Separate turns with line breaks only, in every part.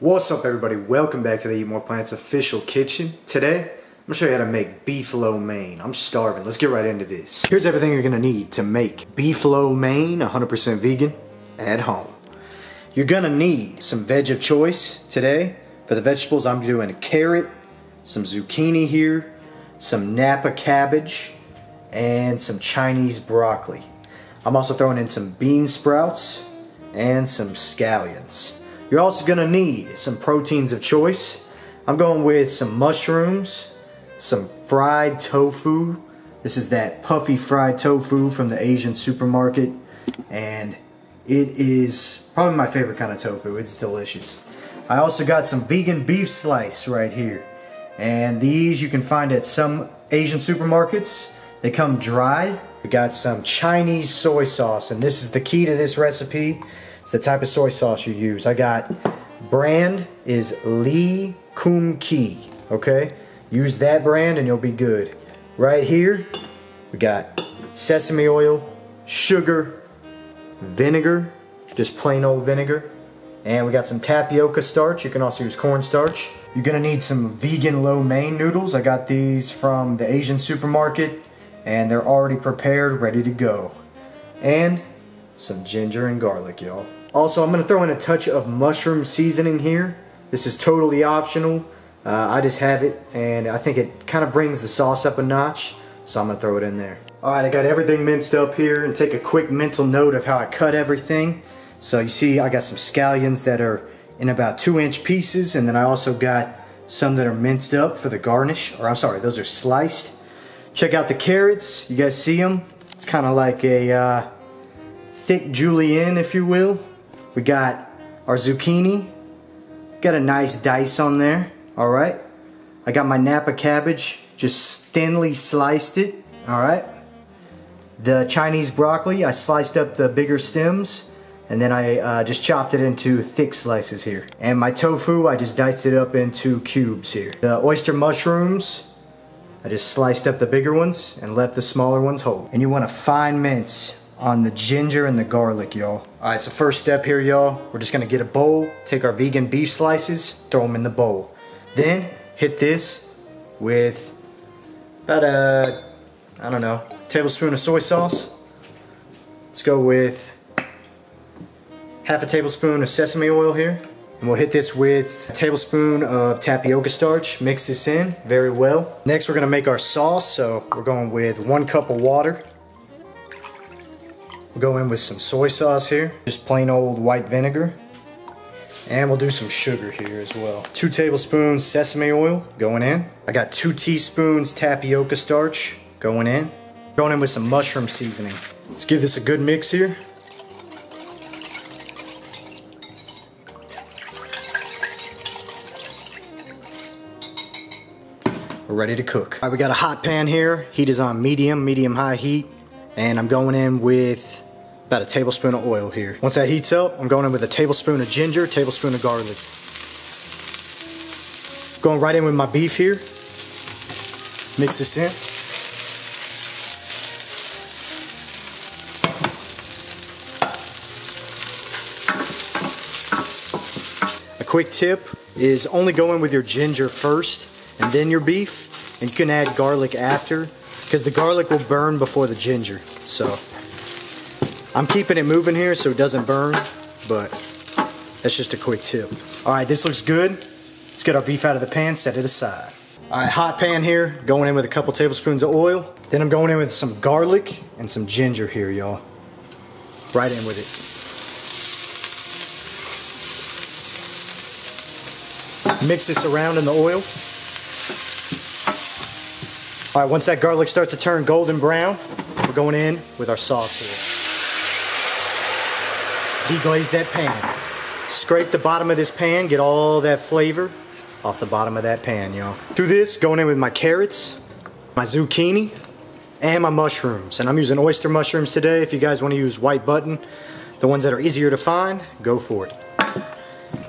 What's up everybody? Welcome back to the Eat More Plants official kitchen. Today, I'm gonna show you how to make beef lo mein. I'm starving. Let's get right into this. Here's everything you're gonna need to make beef lo mein 100% vegan at home. You're gonna need some veg of choice today. For the vegetables, I'm doing a carrot, some zucchini here, some Napa cabbage, and some Chinese broccoli. I'm also throwing in some bean sprouts and some scallions. You're also gonna need some proteins of choice. I'm going with some mushrooms, some fried tofu. This is that puffy fried tofu from the Asian supermarket. And it is probably my favorite kind of tofu. It's delicious. I also got some vegan beef slice right here. And these you can find at some Asian supermarkets. They come dried. We got some Chinese soy sauce, and this is the key to this recipe. It's the type of soy sauce you use. I got brand is Lee Kum Kee, okay? Use that brand and you'll be good. Right here, we got sesame oil, sugar, vinegar, just plain old vinegar, and we got some tapioca starch. You can also use cornstarch. You're gonna need some vegan lo mein noodles. I got these from the Asian supermarket and they're already prepared, ready to go. And some ginger and garlic, y'all. Also, I'm gonna throw in a touch of mushroom seasoning here. This is totally optional. Uh, I just have it and I think it kind of brings the sauce up a notch, so I'm gonna throw it in there. All right, I got everything minced up here and take a quick mental note of how I cut everything. So you see I got some scallions that are in about two inch pieces and then I also got some that are minced up for the garnish, or I'm sorry, those are sliced. Check out the carrots, you guys see them? It's kind of like a uh, thick julienne, if you will. We got our zucchini, got a nice dice on there, all right? I got my Napa cabbage, just thinly sliced it, all right? The Chinese broccoli, I sliced up the bigger stems and then I uh, just chopped it into thick slices here. And my tofu, I just diced it up into cubes here. The oyster mushrooms, I just sliced up the bigger ones and left the smaller ones whole. And you want a fine mince on the ginger and the garlic, y'all. All right, so first step here, y'all, we're just gonna get a bowl, take our vegan beef slices, throw them in the bowl. Then hit this with about a, I don't know, tablespoon of soy sauce. Let's go with half a tablespoon of sesame oil here. And we'll hit this with a tablespoon of tapioca starch. Mix this in very well. Next, we're gonna make our sauce. So we're going with one cup of water. Go in with some soy sauce here. Just plain old white vinegar. And we'll do some sugar here as well. Two tablespoons sesame oil going in. I got two teaspoons tapioca starch going in. Going in with some mushroom seasoning. Let's give this a good mix here. We're ready to cook. All right, we got a hot pan here. Heat is on medium, medium high heat. And I'm going in with about a tablespoon of oil here. Once that heats up, I'm going in with a tablespoon of ginger, tablespoon of garlic. Going right in with my beef here. Mix this in. A quick tip is only go in with your ginger first and then your beef. And you can add garlic after because the garlic will burn before the ginger. So I'm keeping it moving here so it doesn't burn, but that's just a quick tip. All right, this looks good. Let's get our beef out of the pan, set it aside. All right, hot pan here, going in with a couple tablespoons of oil. Then I'm going in with some garlic and some ginger here, y'all. Right in with it. Mix this around in the oil. All right, once that garlic starts to turn golden brown, we're going in with our sauce here. Deglaze that pan. Scrape the bottom of this pan, get all that flavor off the bottom of that pan, y'all. Through this, going in with my carrots, my zucchini, and my mushrooms. And I'm using oyster mushrooms today. If you guys want to use white button, the ones that are easier to find, go for it.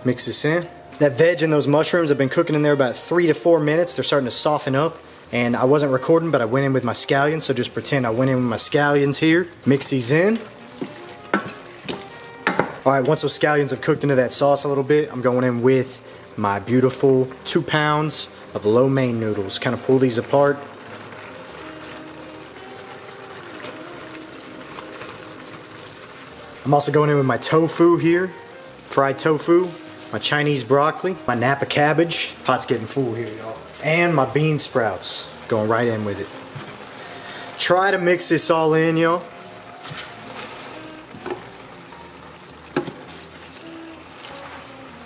Mix this in. That veg and those mushrooms have been cooking in there about three to four minutes. They're starting to soften up and I wasn't recording, but I went in with my scallions, so just pretend I went in with my scallions here. Mix these in. All right, once those scallions have cooked into that sauce a little bit, I'm going in with my beautiful two pounds of lo mein noodles. Kind of pull these apart. I'm also going in with my tofu here, fried tofu, my Chinese broccoli, my Napa cabbage. Pot's getting full here, y'all. And my bean sprouts, going right in with it. Try to mix this all in, y'all.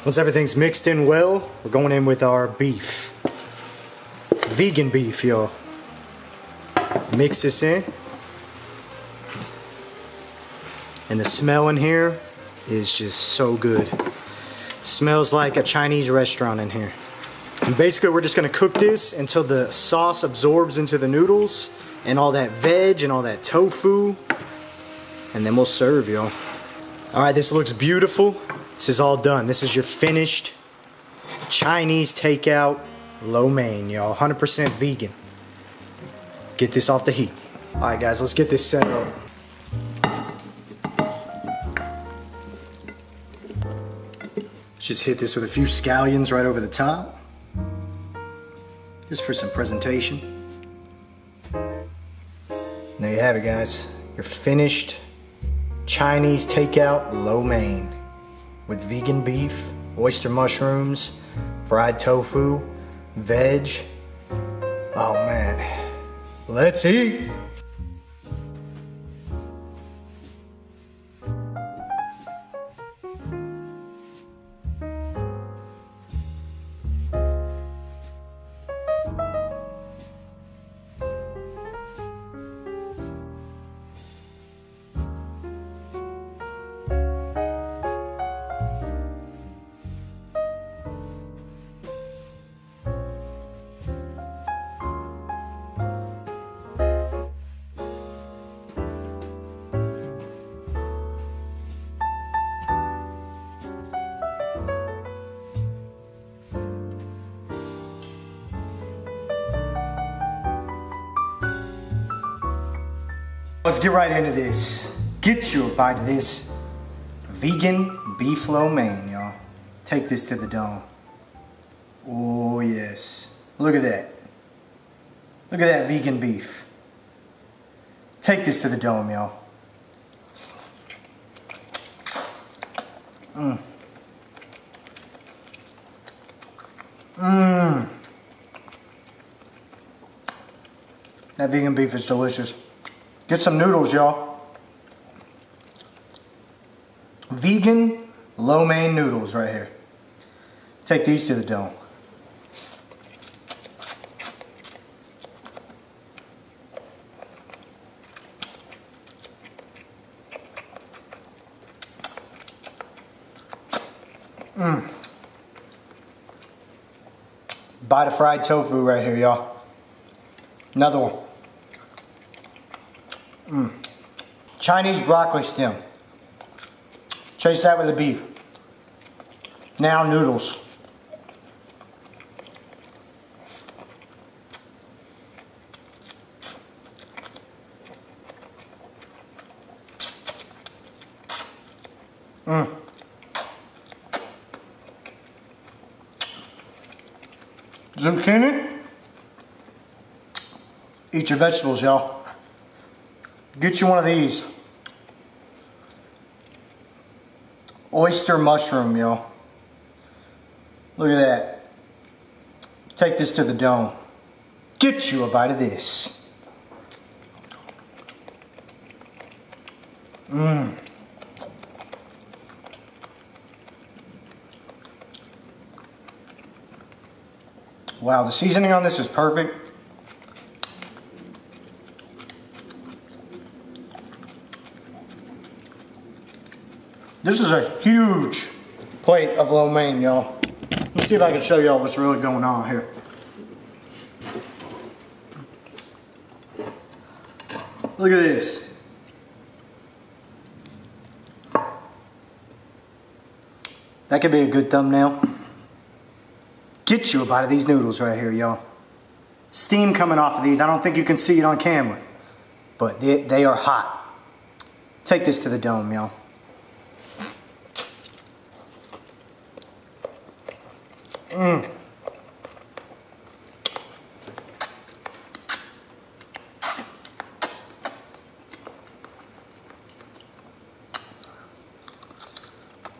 Once everything's mixed in well, we're going in with our beef. Vegan beef, y'all. Mix this in. And the smell in here is just so good. Smells like a Chinese restaurant in here. And basically we're just gonna cook this until the sauce absorbs into the noodles and all that veg and all that tofu. And then we'll serve, y'all. All right, this looks beautiful. This is all done. This is your finished Chinese takeout lo mein, y'all. 100% vegan. Get this off the heat. All right, guys, let's get this set up. Just hit this with a few scallions right over the top. Just for some presentation. There you have it, guys. Your finished Chinese takeout lo mein with vegan beef, oyster mushrooms, fried tofu, veg. Oh man, let's eat. Let's get right into this. Get you a bite of this vegan beef lo mein, y'all. Take this to the dome. Oh, yes. Look at that. Look at that vegan beef. Take this to the dome, y'all. Mmm. Mmm. That vegan beef is delicious. Get some noodles, y'all. Vegan lo mein noodles right here. Take these to the dome. Mmm. Bite of fried tofu right here, y'all. Another one. Mm. Chinese broccoli stem. Chase that with the beef. Now noodles. Mm. Zucchini. Eat your vegetables, y'all. Get you one of these. Oyster mushroom, y'all. Look at that. Take this to the dome. Get you a bite of this. Mmm. Wow, the seasoning on this is perfect. This is a huge plate of lo mein, y'all. Let's see if I can show y'all what's really going on here. Look at this. That could be a good thumbnail. Get you a bite of these noodles right here, y'all. Steam coming off of these. I don't think you can see it on camera, but they, they are hot. Take this to the dome, y'all. Mm.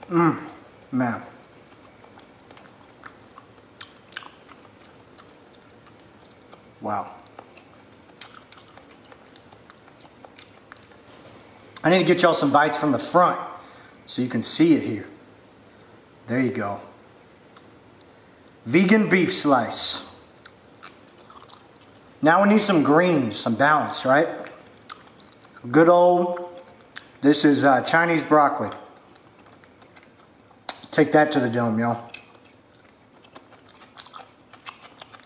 Mmm, man. Wow. I need to get y'all some bites from the front so you can see it here. There you go. Vegan beef slice. Now we need some greens, some balance, right? Good old, this is uh, Chinese broccoli. Take that to the dome, y'all.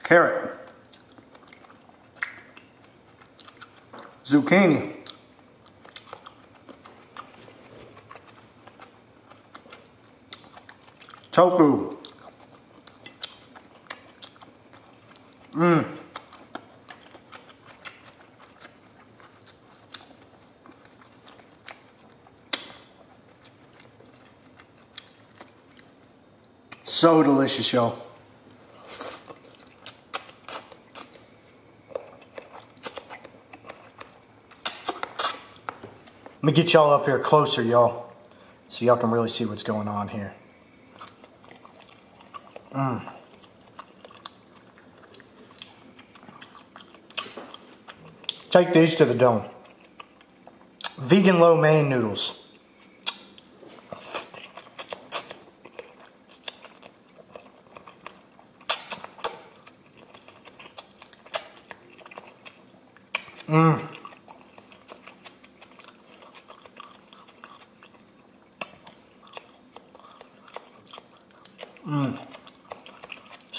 Carrot. Zucchini. Tofu. Mmm. So delicious, y'all. Let me get y'all up here closer, y'all, so y'all can really see what's going on here. Mmm. Take these to the dome. Vegan lo mein noodles.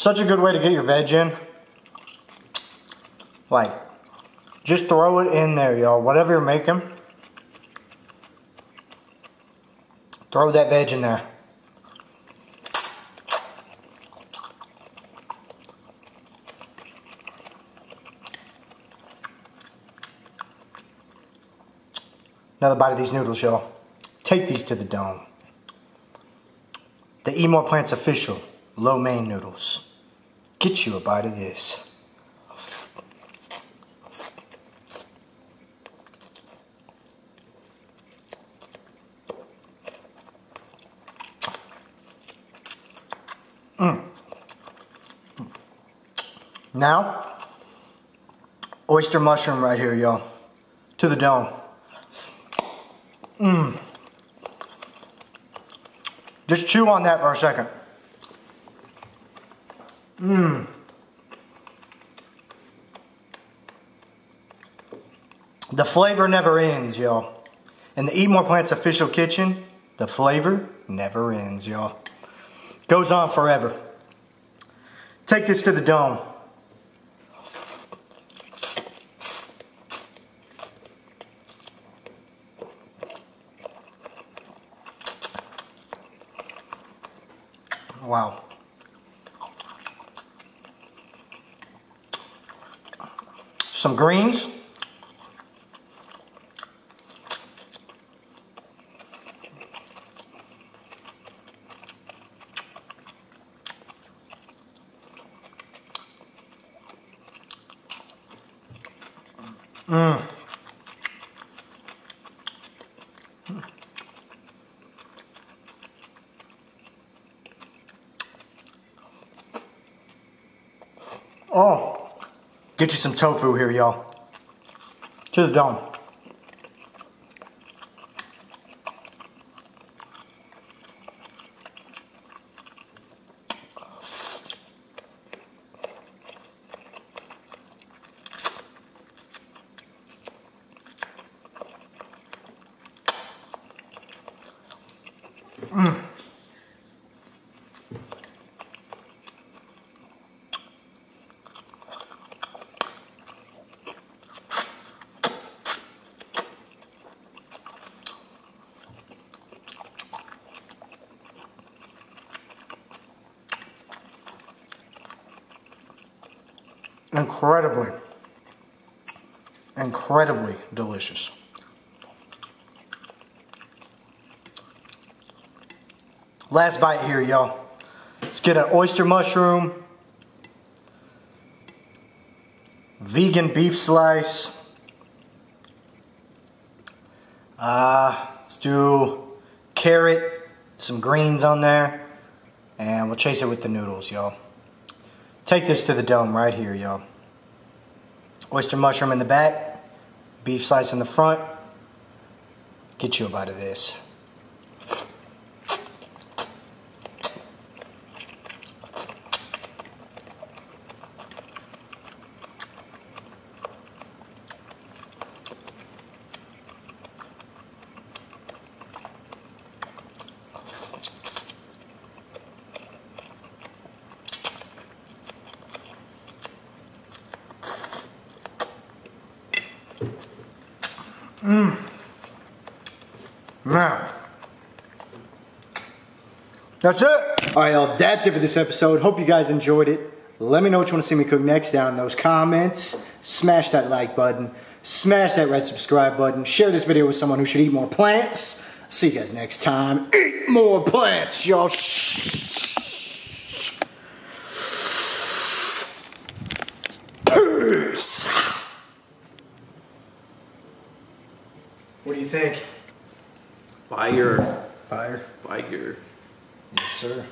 Such a good way to get your veg in. Like, just throw it in there, y'all. Whatever you're making, throw that veg in there. Another bite of these noodles, y'all. Take these to the dome. The More Plants official lo mein noodles. Get you a bite of this. Mm. Now, oyster mushroom right here, y'all. To the dome. Mmm. Just chew on that for a second. Mmm. The flavor never ends, y'all. In the Eat More Plants official kitchen, the flavor never ends, y'all. Goes on forever. Take this to the dome. Wow. Some greens. Mmm. Oh, get you some tofu here, y'all. To the dome. Mm. Incredibly, incredibly delicious. Last bite here, y'all. Let's get an oyster mushroom, vegan beef slice. Uh, let's do carrot, some greens on there, and we'll chase it with the noodles, y'all. Take this to the dome right here, y'all. Oyster mushroom in the back, beef slice in the front. Get you a bite of this. Mmm. Man. That's it. All right, y'all. That's it for this episode. Hope you guys enjoyed it. Let me know what you want to see me cook next down in those comments. Smash that like button. Smash that red subscribe button. Share this video with someone who should eat more plants. See you guys next time. Eat more plants, y'all. Peace. What do you think?
Fire.
Fire.
Fire.
Yes, sir.